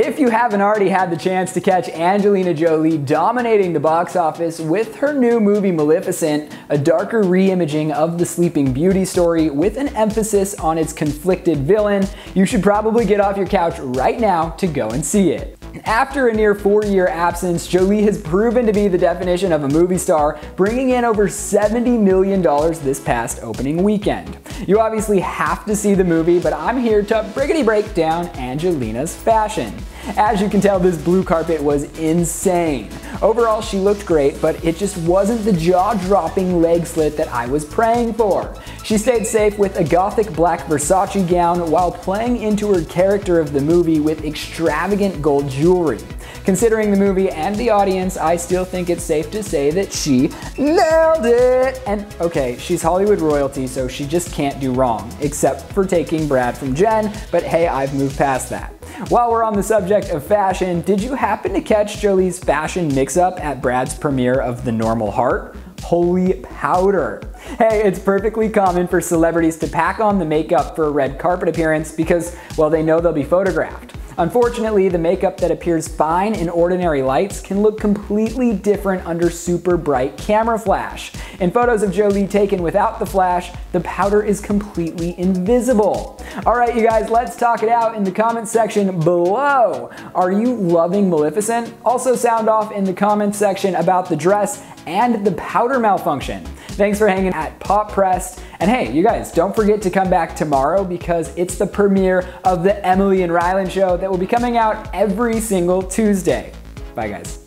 If you haven't already had the chance to catch Angelina Jolie dominating the box office with her new movie Maleficent, a darker reimagining of the Sleeping Beauty story with an emphasis on its conflicted villain, you should probably get off your couch right now to go and see it. After a near four-year absence, Jolie has proven to be the definition of a movie star, bringing in over $70 million this past opening weekend. You obviously have to see the movie, but I'm here to briggity break down Angelina's fashion. As you can tell, this blue carpet was insane. Overall, she looked great, but it just wasn't the jaw-dropping leg slit that I was praying for. She stayed safe with a gothic black Versace gown while playing into her character of the movie with extravagant gold jewelry. Considering the movie and the audience, I still think it's safe to say that she nailed it! And okay, she's Hollywood royalty, so she just can't do wrong, except for taking Brad from Jen, but hey, I've moved past that. While we're on the subject of fashion, did you happen to catch Jolie's fashion mix-up at Brad's premiere of The Normal Heart? Holy powder. Hey, it's perfectly common for celebrities to pack on the makeup for a red carpet appearance because, well, they know they'll be photographed. Unfortunately, the makeup that appears fine in ordinary lights can look completely different under super bright camera flash. In photos of Jolie taken without the flash, the powder is completely invisible. Alright you guys, let's talk it out in the comment section below. Are you loving Maleficent? Also sound off in the comment section about the dress and the powder malfunction. Thanks for hanging at Pop Pressed. And hey, you guys, don't forget to come back tomorrow because it's the premiere of the Emily and Ryland show that will be coming out every single Tuesday. Bye guys.